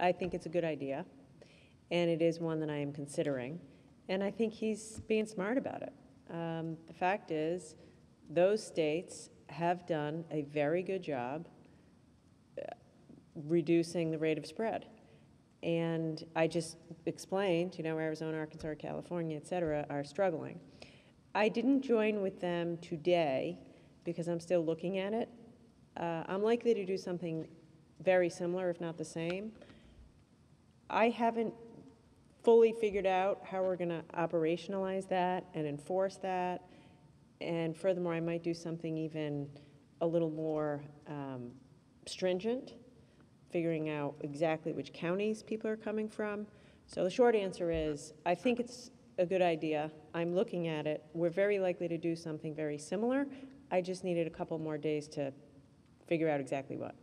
I think it's a good idea, and it is one that I am considering, and I think he's being smart about it. Um, The fact is, those states have done a very good job uh, reducing the rate of spread. And I just explained, you know, Arizona, Arkansas, California, et cetera, are struggling. I didn't join with them today because I'm still looking at it. Uh, I'm likely to do something very similar, if not the same. I haven't fully figured out how we're going to operationalize that and enforce that. And furthermore, I might do something even a little more um, stringent, figuring out exactly which counties people are coming from. So the short answer is, I think it's a good idea. I'm looking at it. We're very likely to do something very similar. I just needed a couple more days to figure out exactly what.